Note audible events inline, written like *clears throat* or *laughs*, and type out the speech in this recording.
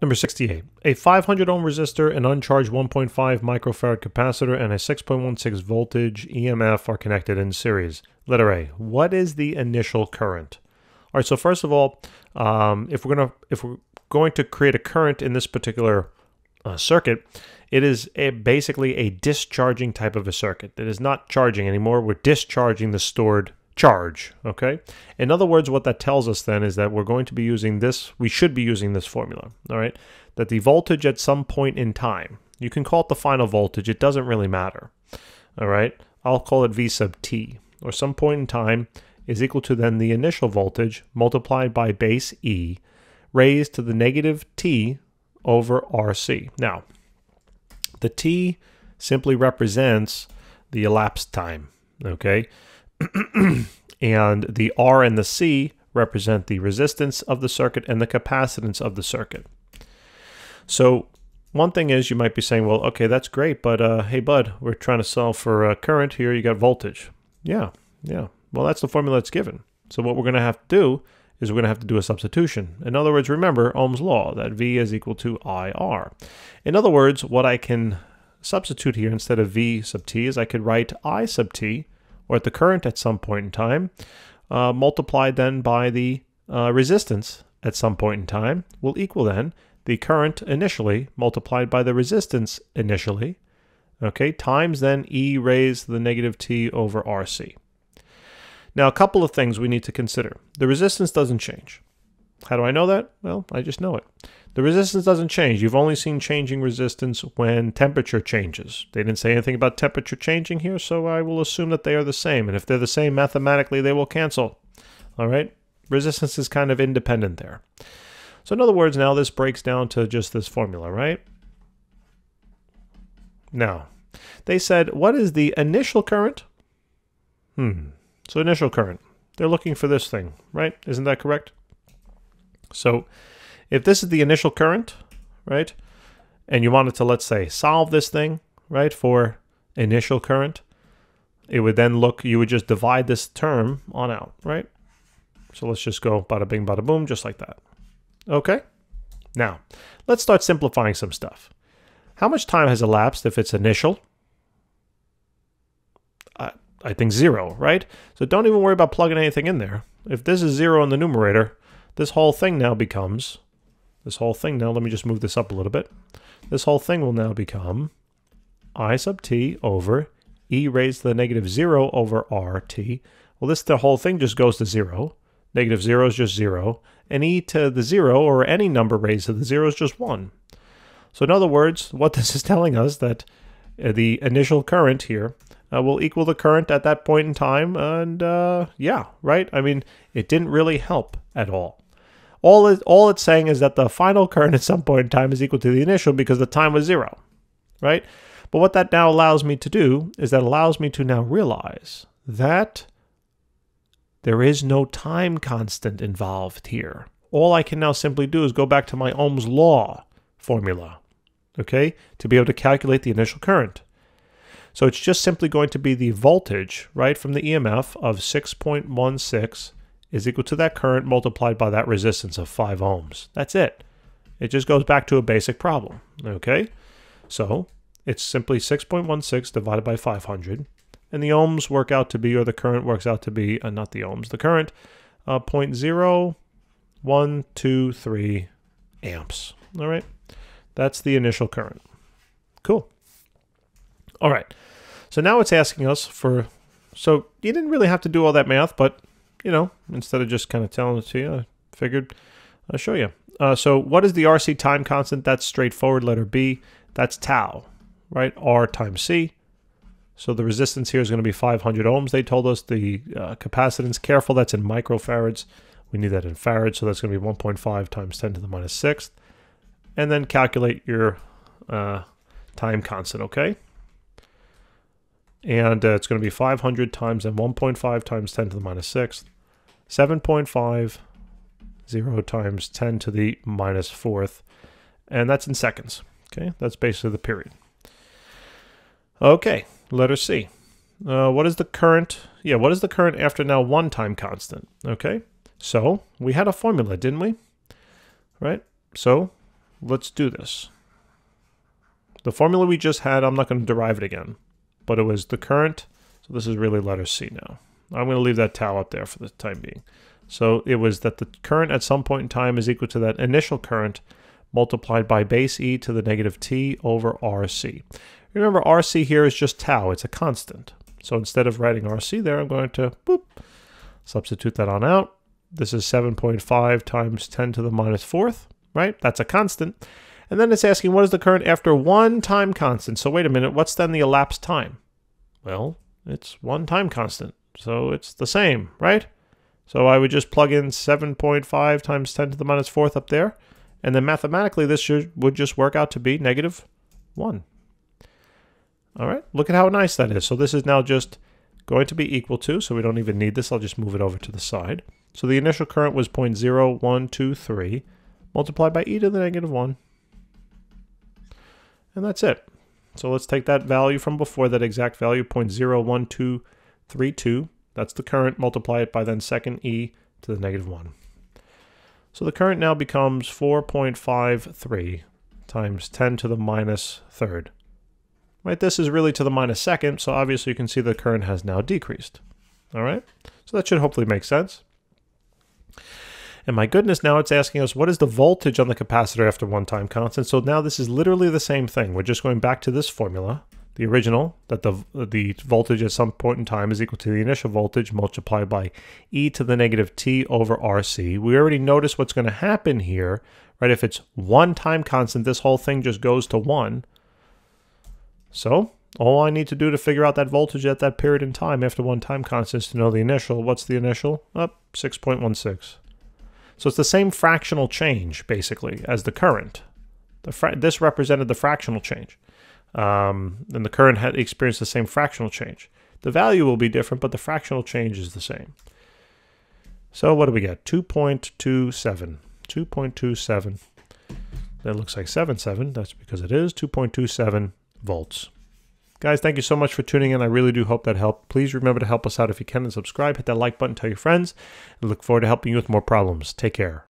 Number 68. A 500 ohm resistor, an uncharged 1.5 microfarad capacitor, and a 6.16 voltage EMF are connected in series. Letter A. What is the initial current? All right, so first of all, um, if we're gonna if we're going to create a current in this particular uh, circuit, it is a, basically a discharging type of a circuit. It is not charging anymore. We're discharging the stored charge. Okay. In other words, what that tells us then is that we're going to be using this. We should be using this formula. All right. That the voltage at some point in time, you can call it the final voltage. It doesn't really matter. All right. I'll call it V sub t, or some point in time is equal to then the initial voltage multiplied by base E raised to the negative t over RC. Now, the t simply represents the elapsed time, okay? *clears throat* and the R and the C represent the resistance of the circuit and the capacitance of the circuit. So one thing is you might be saying, well, okay, that's great, but uh, hey, bud, we're trying to solve for uh, current here. You got voltage. Yeah, yeah. Well, that's the formula that's given. So what we're going to have to do is we're going to have to do a substitution. In other words, remember Ohm's law, that V is equal to IR. In other words, what I can substitute here instead of V sub t is I could write I sub t, or at the current at some point in time, uh, multiplied then by the uh, resistance at some point in time will equal then the current initially multiplied by the resistance initially, okay, times then E raised to the negative t over RC. Now, a couple of things we need to consider. The resistance doesn't change. How do I know that? Well, I just know it. The resistance doesn't change. You've only seen changing resistance when temperature changes. They didn't say anything about temperature changing here, so I will assume that they are the same. And if they're the same mathematically, they will cancel. All right? Resistance is kind of independent there. So in other words, now this breaks down to just this formula, right? Now, they said, what is the initial current? Hmm. So initial current. They're looking for this thing, right? Isn't that correct? So if this is the initial current, right, and you wanted to, let's say, solve this thing, right, for initial current, it would then look, you would just divide this term on out, right? So let's just go bada bing, bada boom, just like that. Okay? Now, let's start simplifying some stuff. How much time has elapsed if it's initial? I think zero, right? So don't even worry about plugging anything in there. If this is zero in the numerator, this whole thing now becomes, this whole thing now, let me just move this up a little bit. This whole thing will now become I sub t over e raised to the negative zero over rt. Well, this, the whole thing just goes to zero. Negative zero is just zero. And e to the zero, or any number raised to the zero, is just one. So in other words, what *laughs* this is telling us that uh, the initial current here uh, will equal the current at that point in time. And uh, yeah, right? I mean, it didn't really help at all. All, it, all it's saying is that the final current at some point in time is equal to the initial because the time was zero, right? But what that now allows me to do is that allows me to now realize that there is no time constant involved here. All I can now simply do is go back to my Ohm's law formula, okay, to be able to calculate the initial current. So it's just simply going to be the voltage, right, from the EMF of 6.16 is equal to that current multiplied by that resistance of 5 ohms. That's it. It just goes back to a basic problem, okay? So it's simply 6.16 divided by 500, and the ohms work out to be, or the current works out to be, uh, not the ohms, the current, uh, 0.0123 amps, all right? That's the initial current. Cool. All right. So now it's asking us for, so you didn't really have to do all that math, but, you know, instead of just kind of telling it to you, I figured I'll show you. Uh, so what is the RC time constant? That's straightforward, letter B. That's tau, right? R times C. So the resistance here is going to be 500 ohms. They told us the uh, capacitance, careful, that's in microfarads. We need that in farads, so that's going to be 1.5 times 10 to the minus sixth. And then calculate your uh, time constant, okay? And uh, it's going to be 500 times and 1.5 times 10 to the minus 6th, 7.5, 0 times 10 to the minus 4th, and that's in seconds. Okay, that's basically the period. Okay, letter C. Uh, what is the current? Yeah, what is the current after now one time constant? Okay, So we had a formula, didn't we? Right? So let's do this. The formula we just had, I'm not going to derive it again, but it was the current. So this is really letter C now. I'm going to leave that tau up there for the time being. So it was that the current at some point in time is equal to that initial current multiplied by base e to the negative t over rc. Remember, rc here is just tau. It's a constant. So instead of writing rc there, I'm going to boop, substitute that on out. This is 7.5 times 10 to the minus fourth, right? That's a constant. And then it's asking what is the current after one time constant. So wait a minute, what's then the elapsed time? Well, it's one time constant. So it's the same, right? So I would just plug in 7.5 times 10 to the minus fourth up there. And then mathematically, this should, would just work out to be negative 1. All right, look at how nice that is. So this is now just going to be equal to, so we don't even need this. I'll just move it over to the side. So the initial current was 0.0123 multiplied by e to the negative 1. And that's it. So let's take that value from before, that exact value, 0.01232. That's the current, multiply it by then second e to the negative 1. So the current now becomes 4.53 times 10 to the minus third. Right, this is really to the minus second, so obviously you can see the current has now decreased. All right, so that should hopefully make sense. And my goodness, now it's asking us what is the voltage on the capacitor after one time constant. So now this is literally the same thing. We're just going back to this formula, the original, that the, the voltage at some point in time is equal to the initial voltage multiplied by e to the negative t over rc. We already noticed what's going to happen here, right? If it's one time constant, this whole thing just goes to one. So all I need to do to figure out that voltage at that period in time after one time constant is to know the initial. What's the initial? Up, oh, 6.16. So it's the same fractional change, basically, as the current. The this represented the fractional change. Um, and the current had experienced the same fractional change. The value will be different, but the fractional change is the same. So what do we get? 2.27. 2.27. That looks like 77. That's because it is 2.27 volts. Guys, thank you so much for tuning in. I really do hope that helped. Please remember to help us out if you can and subscribe. Hit that like button, tell your friends. I look forward to helping you with more problems. Take care.